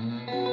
Música